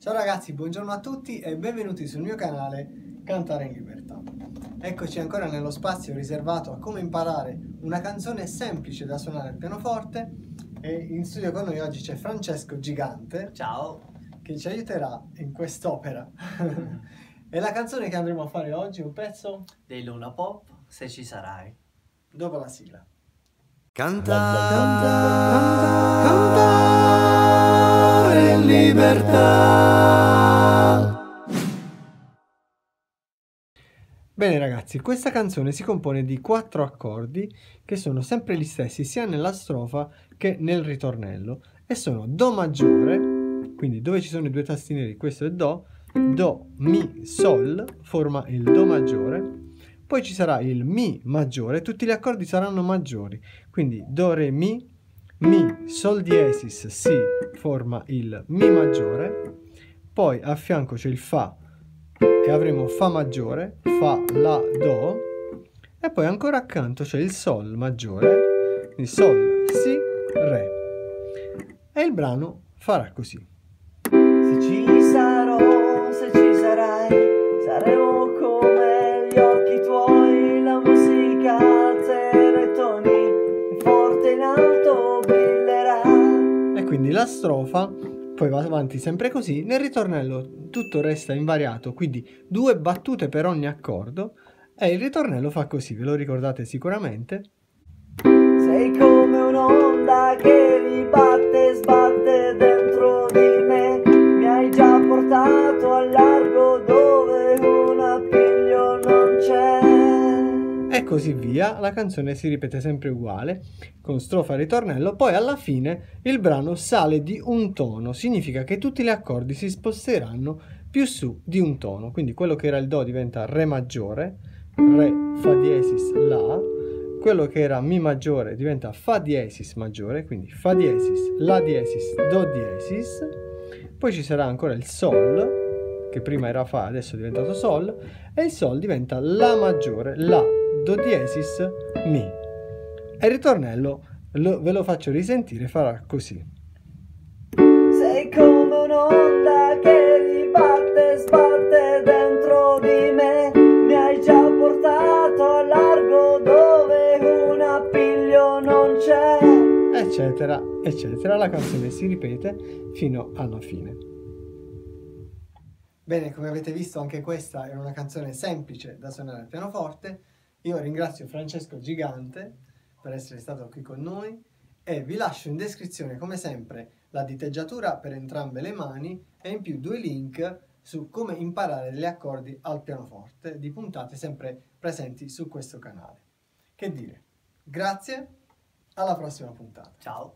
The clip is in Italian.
Ciao ragazzi, buongiorno a tutti e benvenuti sul mio canale Cantare in Libertà. Eccoci ancora nello spazio riservato a come imparare una canzone semplice da suonare al pianoforte e in studio con noi oggi c'è Francesco Gigante. Ciao! Che ci aiuterà in quest'opera. e la canzone che andremo a fare oggi è un pezzo dei Luna Pop, Se ci sarai. Dopo la sigla. Cantare, cantare, cantare in libertà. Bene ragazzi, questa canzone si compone di quattro accordi che sono sempre gli stessi sia nella strofa che nel ritornello e sono Do maggiore, quindi dove ci sono i due tasti neri, questo è Do, Do, Mi, Sol, forma il Do maggiore, poi ci sarà il Mi maggiore, tutti gli accordi saranno maggiori, quindi Do, Re, Mi, Mi, Sol diesis, Si forma il Mi maggiore, poi a fianco c'è il Fa e avremo Fa maggiore, Fa, La, Do, e poi ancora accanto c'è il Sol maggiore, quindi Sol, Si, Re. E il brano farà così. Se ci sarò, se ci sarai, saremo come quindi la strofa poi va avanti sempre così, nel ritornello tutto resta invariato, quindi due battute per ogni accordo e il ritornello fa così, ve lo ricordate sicuramente. Sei come un'onda che ribatte sbatte dentro di così via, la canzone si ripete sempre uguale, con strofa e ritornello, poi alla fine il brano sale di un tono, significa che tutti gli accordi si sposteranno più su di un tono, quindi quello che era il Do diventa Re maggiore, Re, Fa diesis, La, quello che era Mi maggiore diventa Fa diesis maggiore, quindi Fa diesis, La diesis, Do diesis, poi ci sarà ancora il Sol, che prima era Fa, adesso è diventato Sol, e il Sol diventa La maggiore, La, Do diesis, Mi. E il ritornello lo, ve lo faccio risentire, farà così. Sei come un'onda che ribatte e sbatte dentro di me, mi hai già portato al largo dove un appiglio non c'è. Eccetera, eccetera. La canzone si ripete fino alla fine. Bene, come avete visto anche questa è una canzone semplice da suonare al pianoforte. Io ringrazio Francesco Gigante per essere stato qui con noi e vi lascio in descrizione come sempre la diteggiatura per entrambe le mani e in più due link su come imparare degli accordi al pianoforte di puntate sempre presenti su questo canale. Che dire, grazie, alla prossima puntata. Ciao!